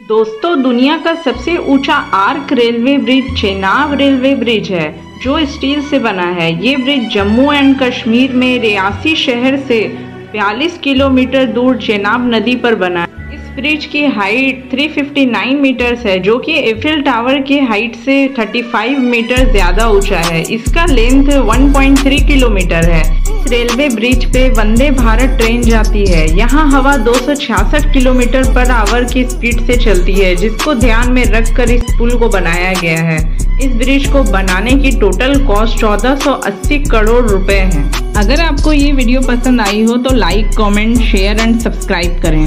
दोस्तों, दुनिया का सबसे ऊँचा arch railway bridge Chenab railway bridge है, जो स्टील से बना है। ये ब्रिज जम्मू एंड कश्मीर में रियासी शहर से 42 किलोमीटर दूर चेनाब नदी पर बना है ब्रिज की हाइट 359 मीटर्स है, जो कि एफिल टावर की हाइट से 35 मीटर ज़्यादा ऊँचा है। इसका लेंथ 1.3 किलोमीटर है। इस रेलवे ब्रिज पे वंदे भारत ट्रेन जाती है। यहाँ हवा दो सौ छियासठ किलोमीटर पर आवर की स्पीड से चलती है, जिसको ध्यान में रखकर इस पुल को बनाया गया है। इस ब्रिज को बनाने की टोटल कॉस्ट 1480 करोड़ रुपए है। अगर आपको ये वीडियो पसंद आई हो तो like comment share and subscribe करें।